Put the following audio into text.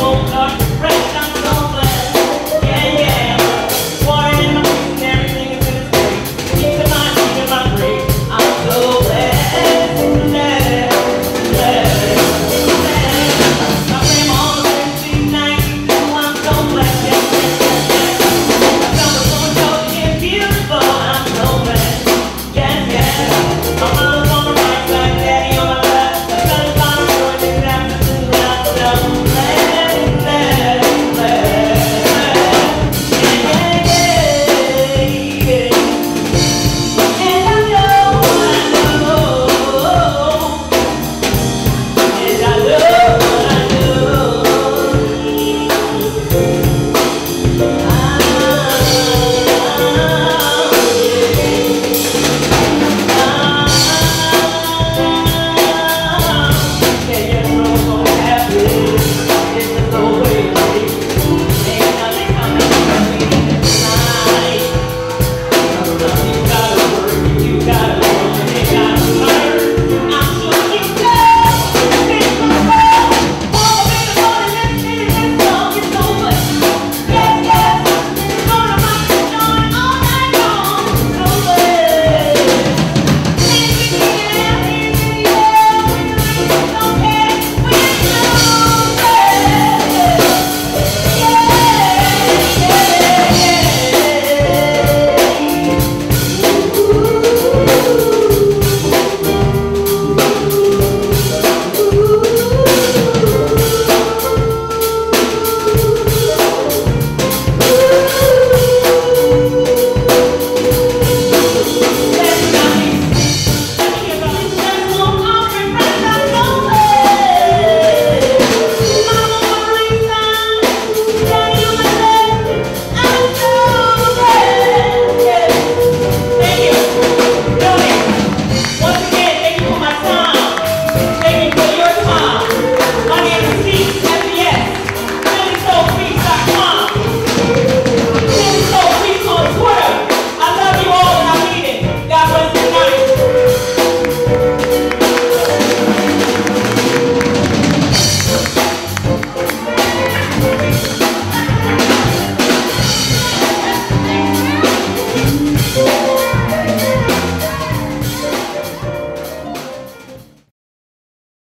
voltar.